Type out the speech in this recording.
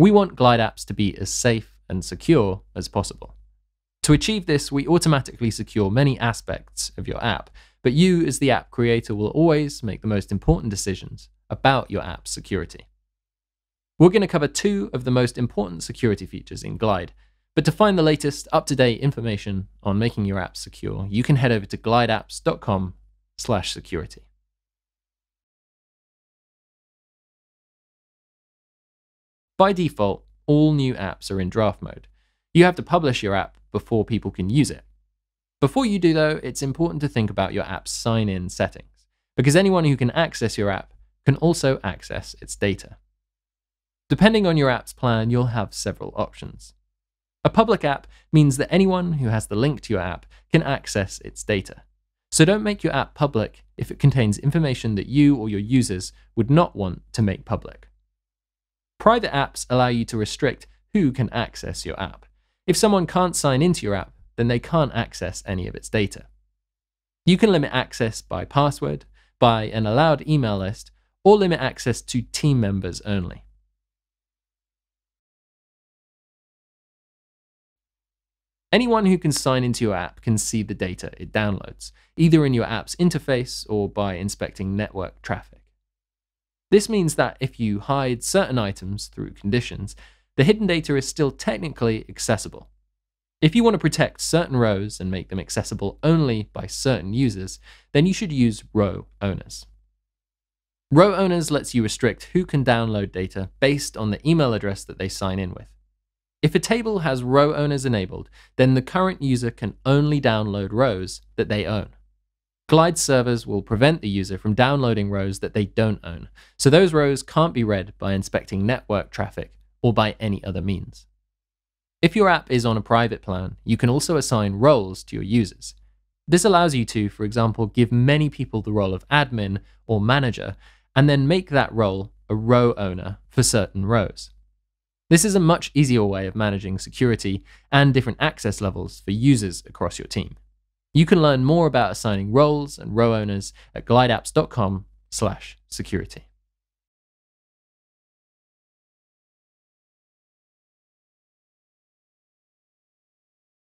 We want Glide apps to be as safe and secure as possible. To achieve this, we automatically secure many aspects of your app, but you, as the app creator, will always make the most important decisions about your app's security. We're going to cover two of the most important security features in Glide, but to find the latest up-to-date information on making your app secure, you can head over to glideapps.com/security. By default, all new apps are in draft mode. You have to publish your app before people can use it. Before you do, though, it's important to think about your app's sign in settings, because anyone who can access your app can also access its data. Depending on your app's plan, you'll have several options. A public app means that anyone who has the link to your app can access its data. So don't make your app public if it contains information that you or your users would not want to make public. Private apps allow you to restrict who can access your app. If someone can't sign into your app, then they can't access any of its data. You can limit access by password, by an allowed email list, or limit access to team members only. Anyone who can sign into your app can see the data it downloads, either in your app's interface or by inspecting network traffic. This means that if you hide certain items through conditions, the hidden data is still technically accessible. If you want to protect certain rows and make them accessible only by certain users, then you should use row owners. Row owners lets you restrict who can download data based on the email address that they sign in with. If a table has row owners enabled, then the current user can only download rows that they own. Glide servers will prevent the user from downloading rows that they don't own, so those rows can't be read by inspecting network traffic or by any other means. If your app is on a private plan, you can also assign roles to your users. This allows you to, for example, give many people the role of admin or manager, and then make that role a row owner for certain rows. This is a much easier way of managing security and different access levels for users across your team. You can learn more about assigning roles and row owners at glideapps.com/security.